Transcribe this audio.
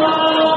Allah